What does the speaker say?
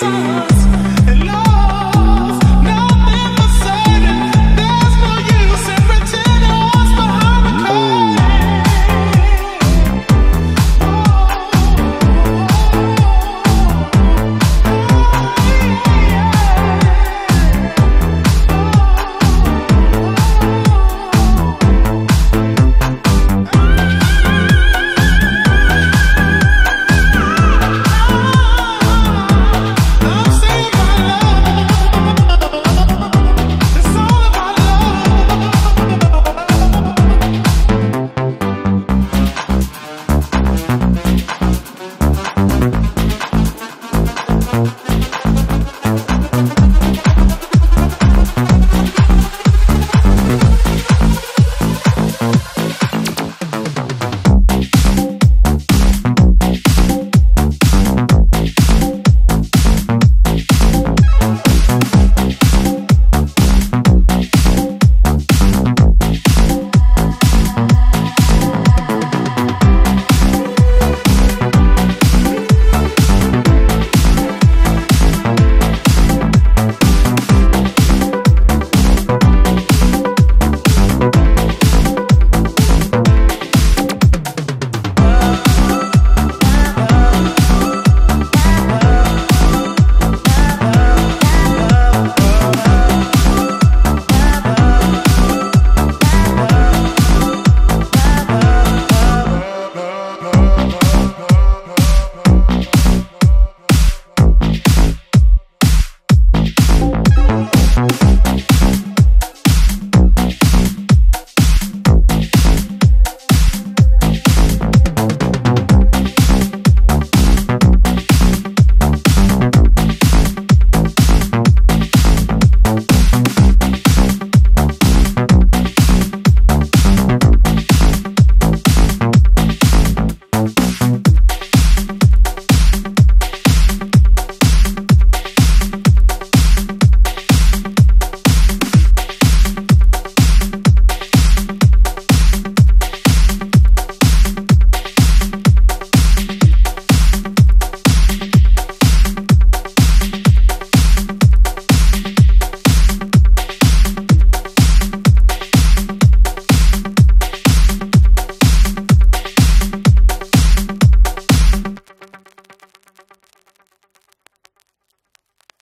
see.